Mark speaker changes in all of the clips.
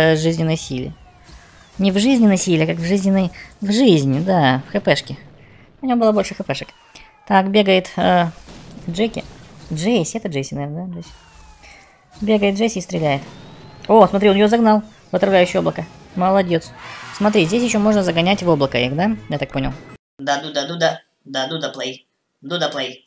Speaker 1: э, жизненной силе. Не в жизненной силе, а как в жизненной... В жизни, да, в хпшке. У него было больше хпшек. Так, бегает э, Джеки. Джейси, это Джейси, наверное, да? Джейси. Бегает Джесси и стреляет. О, смотри, он ее загнал в отравляющее облако. Молодец. Смотри, здесь еще можно загонять в облако их, да? Я так понял.
Speaker 2: Да, дуда, дуда, да, дуда плей, дуда плей.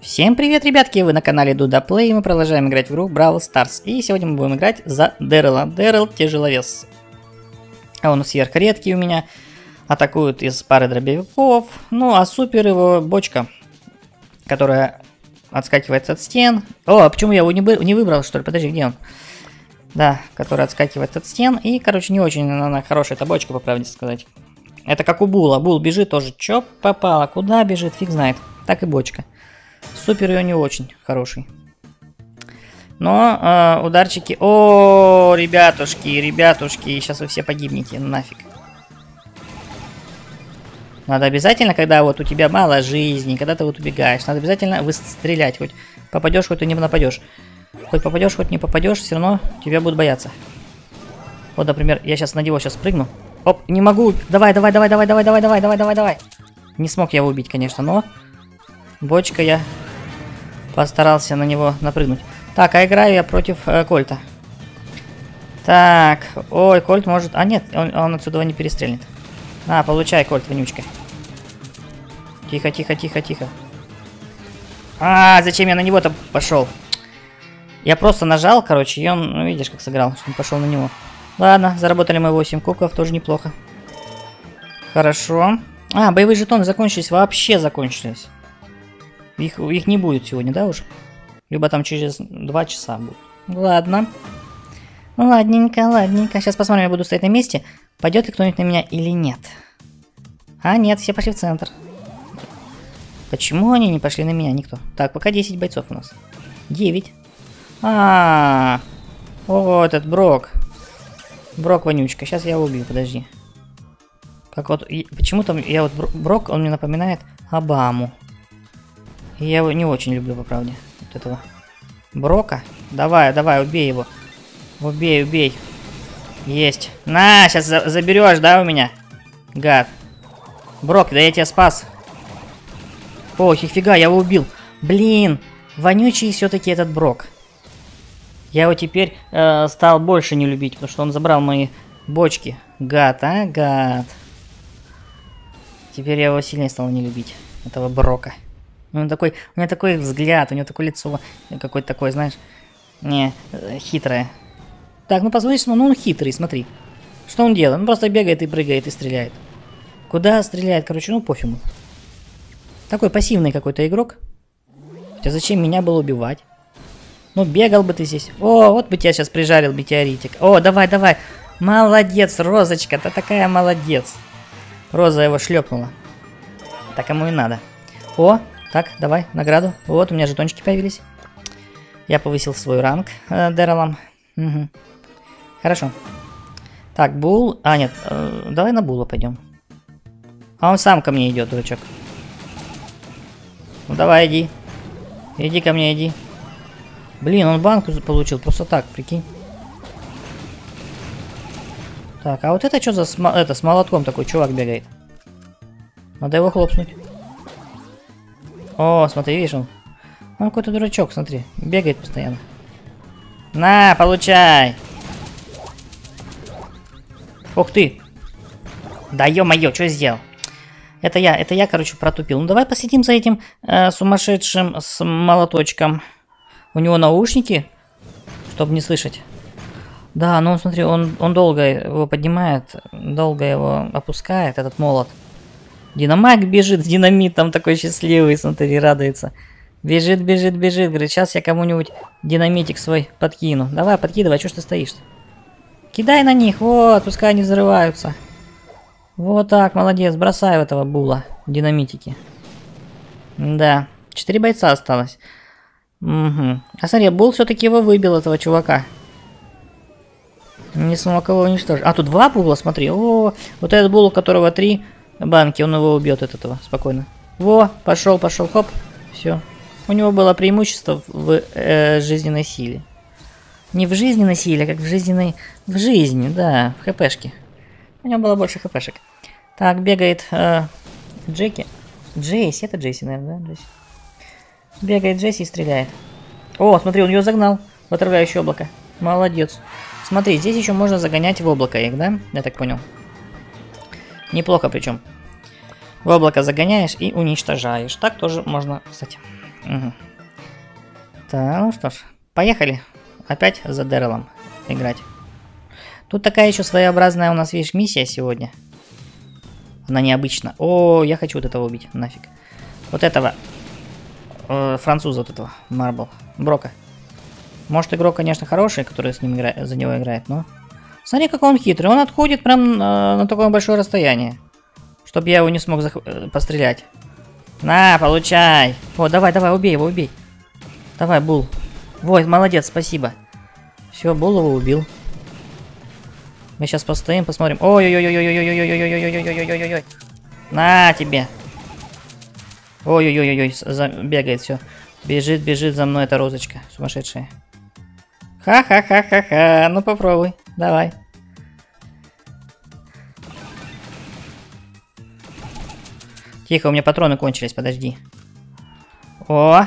Speaker 1: Всем привет, ребятки, вы на канале Дуда Плей, мы продолжаем играть в игру Brawl Stars. И сегодня мы будем играть за Дэрила. Дэрил тяжеловес. А он сверхредкий у меня. Атакует из пары дробовиков. Ну, а супер его бочка, которая отскакивает от стен. О, а почему я его не, бы, не выбрал, что ли? Подожди, где он? Да, который отскакивает от стен. И, короче, не очень она хорошая эта бочка, по правде сказать. Это как у Була. Бул бежит тоже. Чё попало? Куда бежит? Фиг знает. Так и бочка. Супер ее не очень хороший. Но э, ударчики... О, ребятушки, ребятушки, сейчас вы все погибнете, нафиг. Надо обязательно, когда вот у тебя мало жизни, когда ты вот убегаешь, надо обязательно выстрелять. Хоть попадешь, хоть и не нападешь. Хоть попадешь, хоть не попадешь, все равно тебя будут бояться. Вот, например, я сейчас на него сейчас прыгну. Оп, не могу. Давай, давай, давай, давай, давай, давай, давай, давай, давай, давай. Не смог я его убить, конечно, но бочка я постарался на него напрыгнуть. Так, а играю я против э, Кольта. Так, ой, Кольт может... А нет, он, он отсюда не перестрелит. На, получай, Кольт, вонючка. Тихо, тихо, тихо, тихо. А, зачем я на него-то пошел? Я просто нажал, короче, и он, ну, видишь, как сыграл, что он пошел на него. Ладно, заработали мы 8 кубков, тоже неплохо. Хорошо. А, боевые жетоны закончились, вообще закончились. Их, их не будет сегодня, да, уже? Либо там через 2 часа будет. Ладно. Ладненько, ладненько. Сейчас посмотрим, я буду стоять на месте. Пойдет ли кто-нибудь на меня или нет. А, нет, все пошли в центр. Почему они не пошли на меня? Никто. Так, пока 10 бойцов у нас. 9. А, -а, -а. О, этот Брок. Брок вонючка. Сейчас я его убью, подожди. Как вот, почему-то я вот Брок, он мне напоминает Обаму. Я его не очень люблю, по правде. Вот этого. Брока. Давай, давай, убей его. Убей, убей. Есть. На, сейчас за заберешь, да, у меня? Гад. Брок, да я тебя спас. Ох, фига, я его убил. Блин, вонючий все-таки этот Брок. Я его теперь э, стал больше не любить, потому что он забрал мои бочки. Гад, а, гад. Теперь я его сильнее стал не любить, этого Брока. У него такой, у него такой взгляд, у него такое лицо, какое-то такое, знаешь, не, э, хитрое. Так, ну посмотри, ну он хитрый, смотри. Что он делает? Он просто бегает и прыгает и стреляет. Куда стреляет, короче, ну пофигу. Такой пассивный какой-то игрок. Хотя зачем меня было убивать? Ну бегал бы ты здесь. О, вот бы тебя сейчас прижарил метеоритик. О, давай, давай. Молодец, Розочка, ты такая молодец. Роза его шлепнула. Так ему и надо. О, так, давай, награду. Вот, у меня жетончики появились. Я повысил свой ранг э, Дэролом. Угу. Хорошо. Так, Бул... А, нет, э, давай на Була пойдем. А он сам ко мне идет, дурачок. Ну давай, иди. Иди ко мне, иди. Блин, он банку получил просто так, прикинь. Так, а вот это что за см... это с молотком такой чувак бегает? Надо его хлопнуть. О, смотри, видишь он. Он какой-то дурачок, смотри. Бегает постоянно. На, получай! Ух ты! Да ё-моё, что сделал? Это я, это я, короче, протупил. Ну давай посидим за этим э, сумасшедшим с молоточком. У него наушники, чтобы не слышать. Да, ну смотри, он, он долго его поднимает, долго его опускает, этот молот. Динамайк бежит с динамитом, такой счастливый, смотри, радуется. Бежит, бежит, бежит. Говорит, сейчас я кому-нибудь динамитик свой подкину. Давай, подкидывай, что ж ты стоишь -то? Кидай на них, вот, пускай они взрываются. Вот так, молодец, бросай в этого була, динамитики. Да, четыре бойца осталось. Угу. А смотри, Бул все-таки его выбил, этого чувака. Не смог его уничтожить. А, тут два була, смотри. О, вот этот бул, у которого три банки, он его убьет от этого, спокойно. Во, пошел, пошел, хоп, все. У него было преимущество в э, жизненной силе. Не в жизненной силе, а как в жизненной... В жизни, да, в хпшке. У него было больше хпшек. Так, бегает э, Джеки. Джейси, это Джейси, наверное, да? Джейси. Бегает Джесси и стреляет. О, смотри, он ее загнал в отравляющее облако. Молодец. Смотри, здесь еще можно загонять в облако их, да? Я так понял. Неплохо причем. В облако загоняешь и уничтожаешь. Так тоже можно, кстати. Угу. Так, ну что ж, поехали. Опять за Дэрелом играть. Тут такая еще своеобразная у нас, видишь, миссия сегодня. Она необычна. О, я хочу вот этого убить, нафиг. Вот этого. Э, француза вот этого, Марбл. Брока. Может, игрок, конечно, хороший, который с ним играет, за него играет, но... Смотри, как он хитрый. Он отходит прям э, на такое большое расстояние. Чтобы я его не смог зах... Э, пострелять. На, получай. О, давай, давай, убей его, убей. Давай, Бул. Вот, молодец, спасибо. Все, Бул его убил. Мы сейчас постоим, посмотрим. Ой-ой-ой-ой-ой-ой-ой-ой-ой-ой-ой-ой-ой-ой-ой. На тебе. Ой-ой-ой-ой, бегает все. Бежит, бежит за мной эта розочка сумасшедшая. Ха-ха-ха-ха-ха. Ну попробуй. Давай. Тихо, у меня патроны кончились, подожди. О!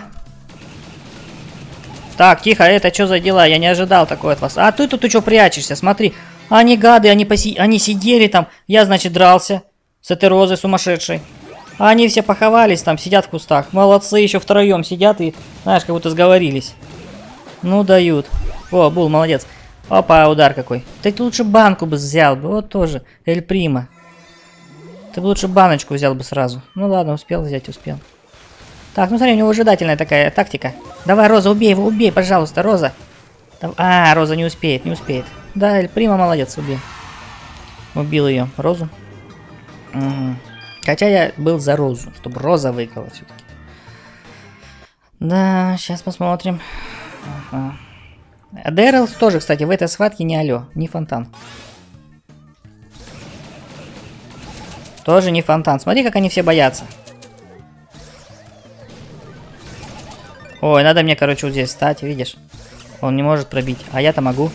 Speaker 1: Так, тихо, это что за дела? Я не ожидал такой от вас. А ты тут что прячешься? Смотри. Они гады, они, поси... они сидели там. Я, значит, дрался с этой розой сумасшедшей. А они все поховались там, сидят в кустах. Молодцы, еще втроем сидят и, знаешь, как будто сговорились. Ну, дают. О, Бул, молодец. Опа, удар какой. Ты лучше банку бы взял бы, вот тоже. Эль Прима. Ты бы лучше баночку взял бы сразу. Ну ладно, успел взять, успел. Так, ну смотри, у него выжидательная такая тактика. Давай, Роза, убей его, убей, пожалуйста, Роза. А, Роза не успеет, не успеет. Да, Эль Прима молодец, убил. Убил ее, Розу. Угу. Хотя я был за Розу, чтобы Роза выиграла все-таки. Да, сейчас посмотрим. Ага. Дэрил тоже, кстати, в этой схватке не алё, не фонтан. Тоже не фонтан. Смотри, как они все боятся. Ой, надо мне, короче, вот здесь встать, видишь? Он не может пробить, а я-то могу.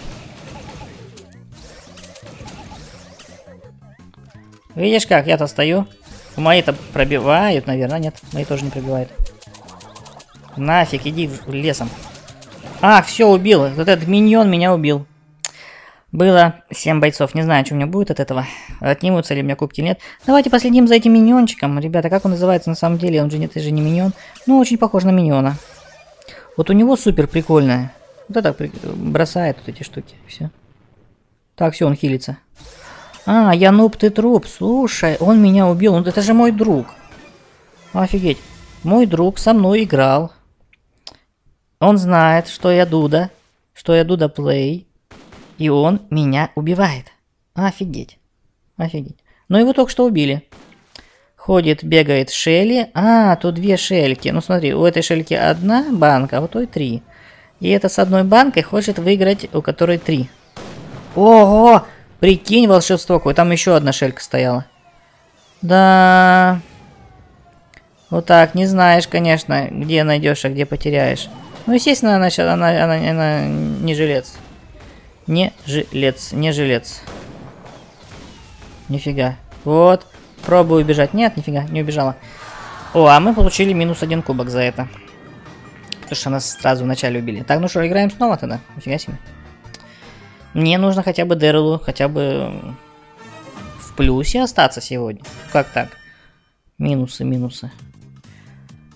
Speaker 1: Видишь как, я-то стою. Мои-то пробивают, наверное, нет. Мои тоже не пробивают. Нафиг, иди лесом. А, все, убил. Вот этот миньон меня убил. Было 7 бойцов. Не знаю, что у меня будет от этого. Отнимутся ли у меня кубки нет. Давайте последим за этим миньончиком. Ребята, как он называется на самом деле? Он же нет, это же не миньон. Ну, очень похож на миньона. Вот у него супер прикольное. Вот это бросает вот эти штуки. Все. Так, все, он хилится. А, я нуб, ты труп. Слушай, он меня убил. Ну, это же мой друг. Офигеть. Мой друг со мной играл. Он знает, что я Дуда. Что я Дуда Плей. И он меня убивает. Офигеть. Офигеть. Но его только что убили. Ходит, бегает Шелли. А, тут две шельки. Ну смотри, у этой шельки одна банка, а у той три. И это с одной банкой хочет выиграть, у которой три. Ого! Прикинь, волшебство какое. Там еще одна шелька стояла. Да. Вот так, не знаешь, конечно, где найдешь, а где потеряешь. Ну, естественно, она, она, она, она не жилец. Не жилец, не жилец. Нифига. Вот. Пробую убежать. Нет, нифига, не убежала. О, а мы получили минус один кубок за это. Потому что нас сразу вначале убили. Так, ну что, играем снова тогда? Нифига себе. Мне нужно хотя бы Дэрилу, хотя бы в плюсе остаться сегодня. Как так? Минусы, минусы.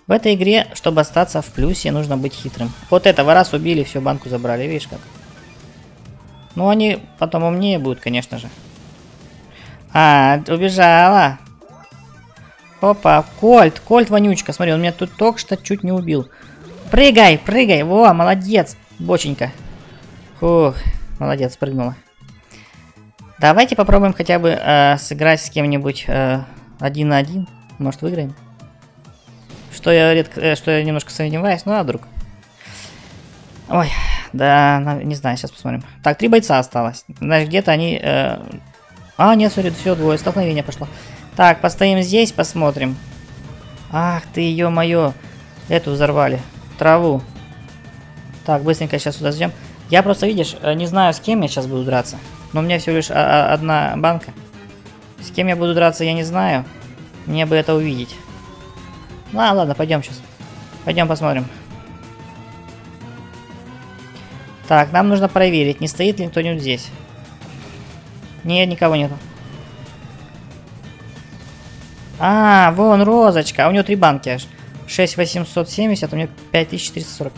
Speaker 1: В этой игре, чтобы остаться в плюсе, нужно быть хитрым. Вот этого раз убили, всю банку забрали, видишь как? Ну, они потом умнее будут, конечно же. А, убежала. Опа, Кольт, Кольт вонючка. Смотри, он меня тут только что чуть не убил. Прыгай, прыгай. Во, молодец, боченька. Фух, молодец, прыгнула. Давайте попробуем хотя бы э, сыграть с кем-нибудь э, один на один. Может, выиграем? Что я редко, э, что я немножко сомневаюсь, ну а вдруг? Ой, да, не знаю, сейчас посмотрим. Так, три бойца осталось. Знаешь, где-то они... Э... А, нет, смотри, все, двое, столкновение пошло. Так, постоим здесь, посмотрим. Ах ты, ё-моё. Эту взорвали. Траву. Так, быстренько сейчас сюда зайдем. Я просто, видишь, э, не знаю, с кем я сейчас буду драться. Но у меня всего лишь а, а, одна банка. С кем я буду драться, я не знаю. Мне бы это увидеть. А, ладно, пойдем сейчас. Пойдем посмотрим. Так, нам нужно проверить, не стоит ли кто-нибудь здесь. Нет, никого нету. А, вон розочка. А у него три банки аж. 6870, у меня 5440.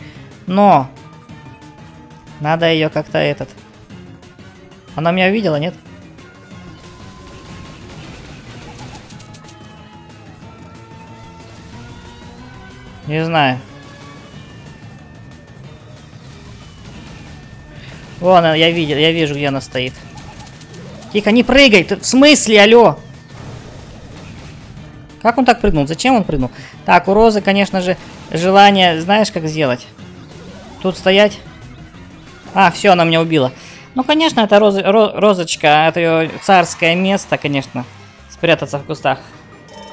Speaker 1: Но! Надо ее как-то этот... Она меня увидела, нет? Не знаю. Вон, я видел, я вижу, где она стоит. Тихо, не прыгай! Ты, в смысле, алло? Как он так прыгнул? Зачем он прыгнул? Так, у Розы, конечно же, желание, знаешь, как сделать? Тут стоять. А, все, она меня убила. Ну, конечно, это роз, ро, розочка, это ее царское место, конечно. Спрятаться в кустах.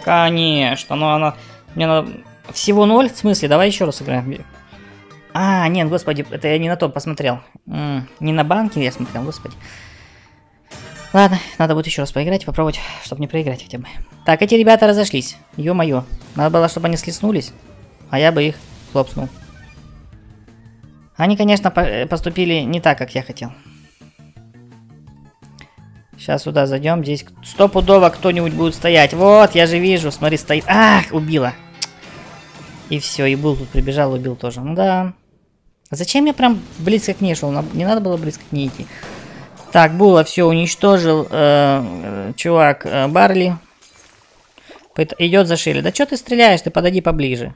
Speaker 1: Конечно, но она... Мне надо... Всего ноль? В смысле? Давай еще раз сыграем. А, нет, господи, это я не на то посмотрел. М -м, не на банке я смотрел, господи. Ладно, надо будет еще раз поиграть, попробовать, чтобы не проиграть хотя бы. Так, эти ребята разошлись. Ё-моё. Надо было, чтобы они слеснулись, а я бы их хлопнул. Они, конечно, по поступили не так, как я хотел. Сейчас сюда зайдем. Здесь стопудово кто-нибудь будет стоять. Вот, я же вижу. Смотри, стоит. Ах, убила. И все, и был тут прибежал, убил тоже. Ну да. Зачем я прям близко к ней шел? Не надо было близко к ней идти. Так, Була все уничтожил. Э, чувак, э, Барли. Идет за Шилли. Да что ты стреляешь? Ты подойди поближе.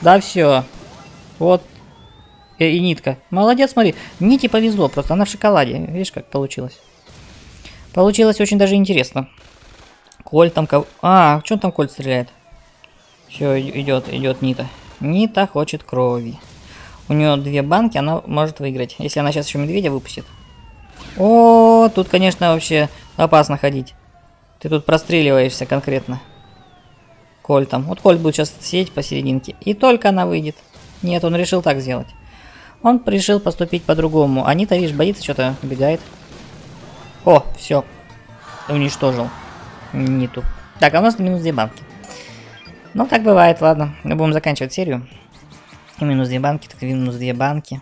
Speaker 1: Да, все. Вот и, и нитка. Молодец, смотри. Нити повезло просто. Она в шоколаде. Видишь, как получилось. Получилось очень даже интересно. Коль там кого... А, что там Коль стреляет? Все, идет, идет Нита. Нита хочет крови. У нее две банки, она может выиграть. Если она сейчас еще медведя выпустит. О, тут, конечно, вообще опасно ходить. Ты тут простреливаешься конкретно. Коль там. Вот Коль будет сейчас сидеть посерединке. И только она выйдет. Нет, он решил так сделать. Он решил поступить по-другому. Анита, видишь, боится, что-то убегает. О, все. Уничтожил. Ниту. Так, а у нас минус две банки. Ну, так бывает, ладно. Мы будем заканчивать серию. И минус две банки, так и минус две банки.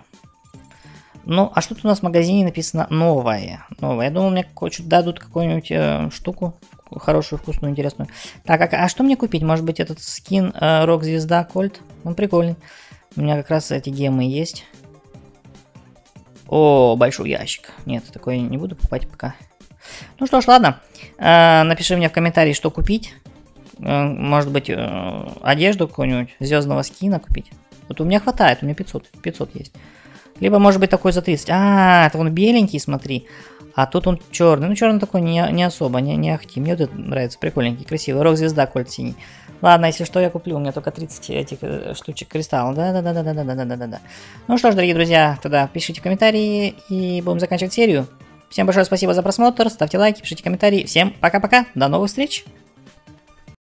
Speaker 1: Ну, а что-то у нас в магазине написано новое. Новое. Я думал, мне что-то дадут какую-нибудь э, штуку. Хорошую, вкусную, интересную. Так, а, а что мне купить? Может быть, этот скин э, Рок-звезда Кольт? Он прикольный. У меня как раз эти гемы есть. О, большой ящик. Нет, такой не буду покупать пока. Ну что ж, ладно. Э, напиши мне в комментарии, что купить. Э, может быть, э, одежду какую-нибудь, звездного скина купить. Вот у меня хватает, у меня 500, 500 есть. Либо может быть такой за 30. А, это он беленький, смотри. А тут он черный. Ну, черный такой не, не особо, не, не ахти. Мне вот это нравится, прикольненький, красивый. Рок-звезда, кольт синий. Ладно, если что, я куплю. У меня только 30 этих э, штучек кристалла. Да-да-да-да-да-да-да-да-да. Ну что ж, дорогие друзья, тогда пишите комментарии и будем заканчивать серию. Всем большое спасибо за просмотр, ставьте лайки, пишите комментарии. Всем пока-пока, до новых встреч!